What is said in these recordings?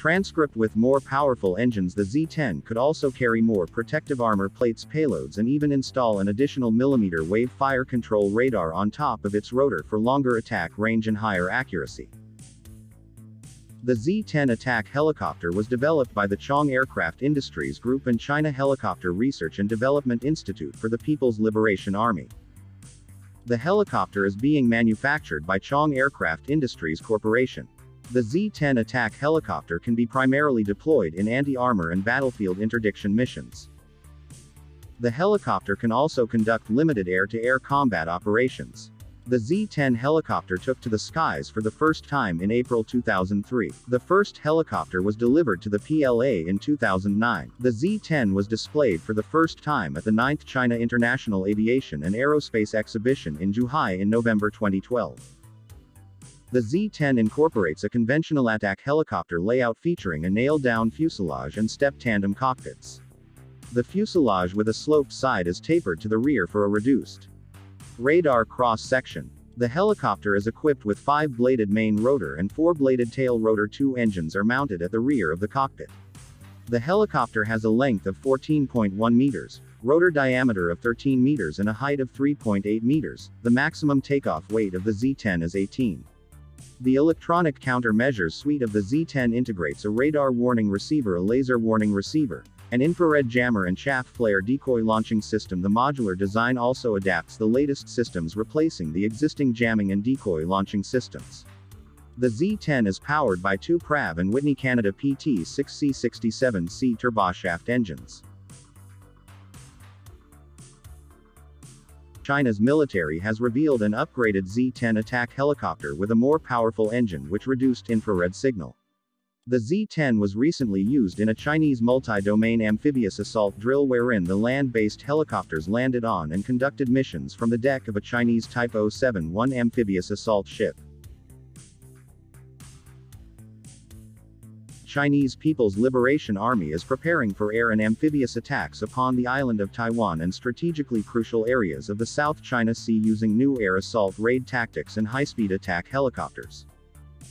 Transcript with more powerful engines the Z-10 could also carry more protective armor plates payloads and even install an additional millimeter wave fire control radar on top of its rotor for longer attack range and higher accuracy. The Z-10 attack helicopter was developed by the Chong Aircraft Industries Group and China Helicopter Research and Development Institute for the People's Liberation Army. The helicopter is being manufactured by Chong Aircraft Industries Corporation. The Z-10 attack helicopter can be primarily deployed in anti-armor and battlefield interdiction missions. The helicopter can also conduct limited air-to-air -air combat operations. The Z-10 helicopter took to the skies for the first time in April 2003. The first helicopter was delivered to the PLA in 2009. The Z-10 was displayed for the first time at the 9th China International Aviation and Aerospace Exhibition in Zhuhai in November 2012. The Z-10 incorporates a conventional attack helicopter layout featuring a nailed-down fuselage and step tandem cockpits. The fuselage with a sloped side is tapered to the rear for a reduced Radar cross-section. The helicopter is equipped with five-bladed main rotor and four-bladed tail rotor two engines are mounted at the rear of the cockpit. The helicopter has a length of 14.1 meters, rotor diameter of 13 meters and a height of 3.8 meters. The maximum takeoff weight of the Z-10 is 18. The electronic countermeasures suite of the Z-10 integrates a radar warning receiver a laser warning receiver, an infrared jammer and chaff flare decoy launching system The modular design also adapts the latest systems replacing the existing jamming and decoy launching systems. The Z10 is powered by two Pratt and Whitney Canada PT6C67C turboshaft engines. China's military has revealed an upgraded Z-10 attack helicopter with a more powerful engine which reduced infrared signal. The Z-10 was recently used in a Chinese multi-domain amphibious assault drill wherein the land-based helicopters landed on and conducted missions from the deck of a Chinese Type 071 amphibious assault ship. Chinese People's Liberation Army is preparing for air and amphibious attacks upon the island of Taiwan and strategically crucial areas of the South China Sea using new air assault raid tactics and high-speed attack helicopters.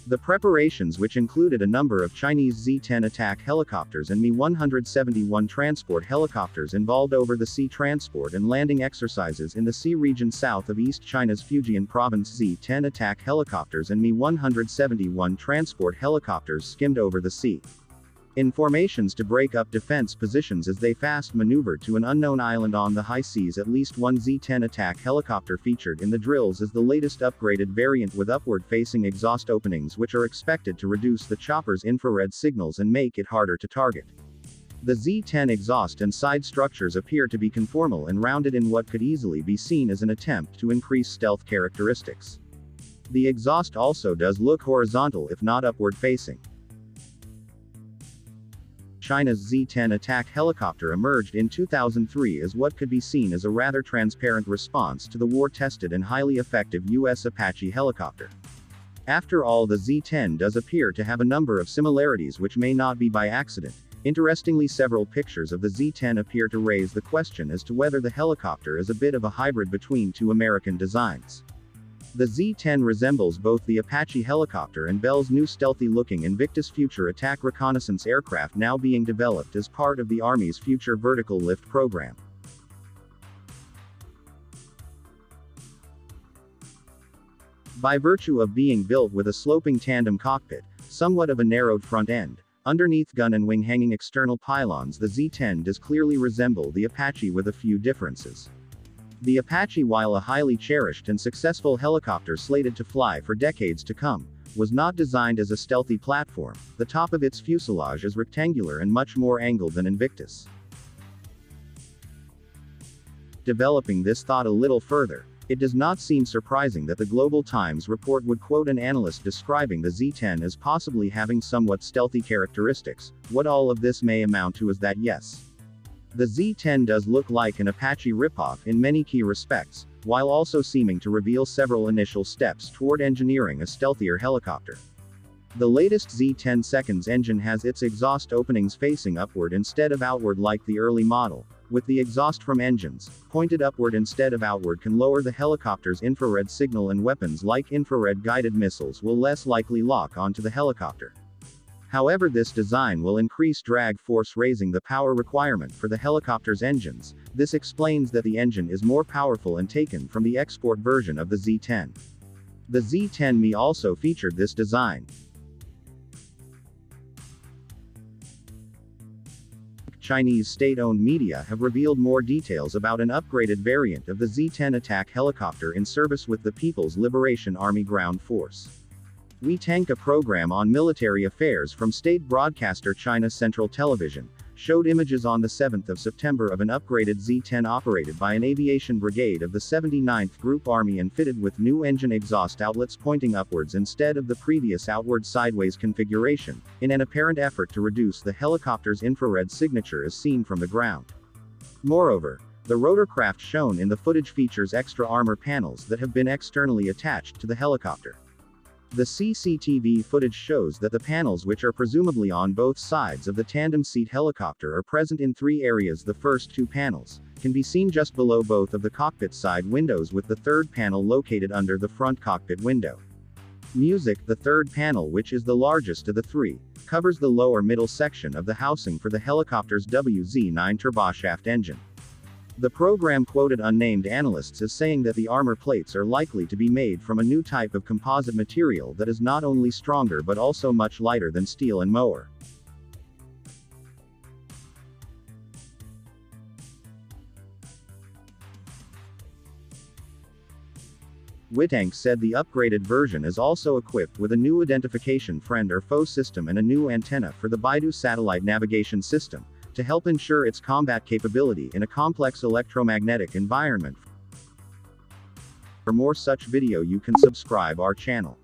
The preparations which included a number of Chinese Z-10 attack helicopters and Mi-171 transport helicopters involved over-the-sea transport and landing exercises in the sea region south of East China's Fujian province Z-10 attack helicopters and Mi-171 transport helicopters skimmed over the sea in formations to break up defense positions as they fast maneuvered to an unknown island on the high seas. At least one Z-10 attack helicopter featured in the drills is the latest upgraded variant with upward-facing exhaust openings which are expected to reduce the chopper's infrared signals and make it harder to target. The Z-10 exhaust and side structures appear to be conformal and rounded in what could easily be seen as an attempt to increase stealth characteristics. The exhaust also does look horizontal if not upward facing. China's Z-10 attack helicopter emerged in 2003 as what could be seen as a rather transparent response to the war-tested and highly effective U.S. Apache helicopter. After all the Z-10 does appear to have a number of similarities which may not be by accident. Interestingly several pictures of the Z-10 appear to raise the question as to whether the helicopter is a bit of a hybrid between two American designs. The Z-10 resembles both the Apache helicopter and Bell's new stealthy-looking Invictus Future attack reconnaissance aircraft now being developed as part of the Army's Future Vertical Lift program. By virtue of being built with a sloping tandem cockpit, somewhat of a narrowed front end, underneath gun and wing hanging external pylons the Z-10 does clearly resemble the Apache with a few differences. The Apache while a highly cherished and successful helicopter slated to fly for decades to come, was not designed as a stealthy platform, the top of its fuselage is rectangular and much more angled than Invictus. Developing this thought a little further, it does not seem surprising that the Global Times report would quote an analyst describing the Z-10 as possibly having somewhat stealthy characteristics. What all of this may amount to is that yes, the Z-10 does look like an Apache ripoff in many key respects, while also seeming to reveal several initial steps toward engineering a stealthier helicopter. The latest Z-10 seconds engine has its exhaust openings facing upward instead of outward like the early model, with the exhaust from engines, pointed upward instead of outward can lower the helicopter's infrared signal and weapons like infrared guided missiles will less likely lock onto the helicopter. However this design will increase drag force raising the power requirement for the helicopter's engines, this explains that the engine is more powerful and taken from the export version of the Z-10. The Z-10ME also featured this design. Chinese state-owned media have revealed more details about an upgraded variant of the Z-10 attack helicopter in service with the People's Liberation Army Ground Force. Weikan a program on military affairs from state broadcaster China Central Television, showed images on the 7th of September of an upgraded Z-10 operated by an aviation brigade of the 79th Group Army and fitted with new engine exhaust outlets pointing upwards instead of the previous outward sideways configuration, in an apparent effort to reduce the helicopter's infrared signature as seen from the ground. Moreover, the rotorcraft shown in the footage features extra armor panels that have been externally attached to the helicopter. The CCTV footage shows that the panels which are presumably on both sides of the tandem seat helicopter are present in three areas the first two panels, can be seen just below both of the cockpit side windows with the third panel located under the front cockpit window. Music, the third panel which is the largest of the three, covers the lower middle section of the housing for the helicopter's WZ-9 turboshaft engine. The program quoted unnamed analysts as saying that the armor plates are likely to be made from a new type of composite material that is not only stronger but also much lighter than steel and mower. Weikan said the upgraded version is also equipped with a new identification friend or foe system and a new antenna for the Beidou satellite navigation system, to help ensure its combat capability in a complex electromagnetic environment. For more such video you can subscribe our channel.